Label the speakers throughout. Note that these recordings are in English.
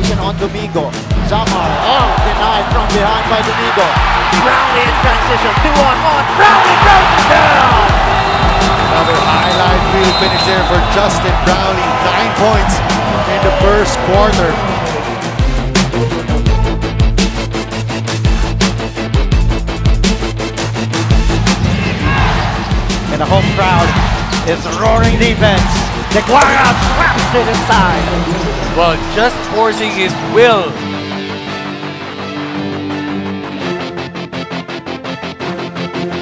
Speaker 1: on Domingo. Zamar, oh, denied from behind by Domingo. Brownlee in transition, two on one. Brownlee throws it down.
Speaker 2: Another highlight reel finish there for Justin Brownlee. Nine points in the first quarter.
Speaker 1: And the home crowd is roaring defense. DeGuara slaps it inside.
Speaker 3: Well, just forcing his will.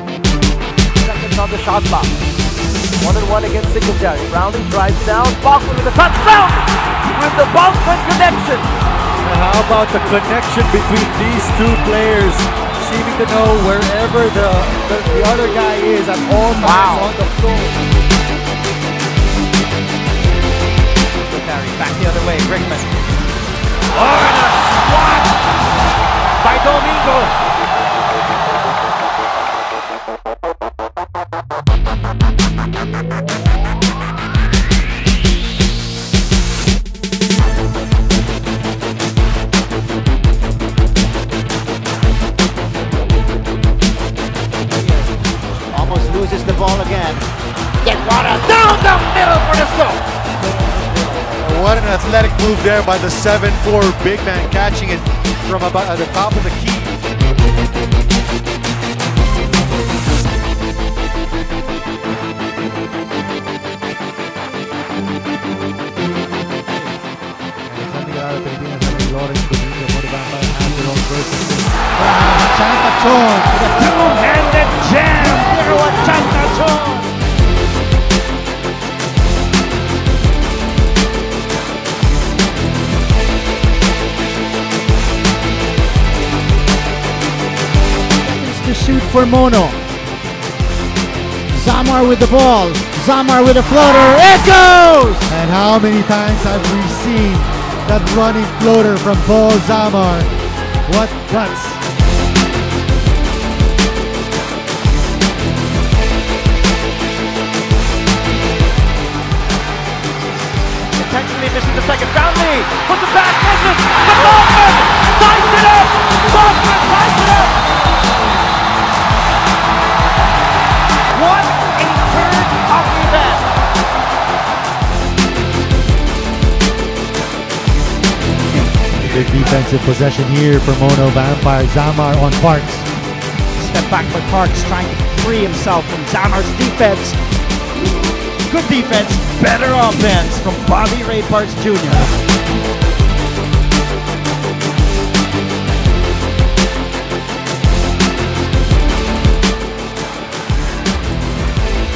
Speaker 4: Seconds on the shot clock. One and one against Singletary. Brownlee drives down. Balkman with a touchdown with the Boston connection.
Speaker 5: And how about the connection between these two players? Seeming to know wherever the, the, the other guy is at all times
Speaker 1: Wow.
Speaker 5: on the floor.
Speaker 1: Carry back the other way, Brickman. Oh, and a swat by Domingo. Almost loses the ball again. DeGuara down the middle for the soap.
Speaker 2: What an athletic move there by the 7-4 big man, catching it from about at the top of the key.
Speaker 1: Two-handed to shoot for Mono. Zamar with the ball. Zamar with a floater. It goes!
Speaker 2: And how many times have we seen that running floater from Paul Zamar? What guts!
Speaker 4: Intentionally missing the second. Brownlee puts it back.
Speaker 2: Defensive possession here for Mono Vampire. Zamar on Parks.
Speaker 1: Step back by Parks trying to free himself from Zamar's defense. Good defense, better offense from Bobby Ray Parks Jr.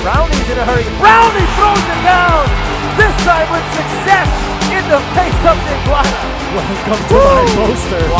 Speaker 4: Brownie's in a hurry. Brownlee throws it down. This time with success in the face of DeGuara.
Speaker 5: Welcome to my poster.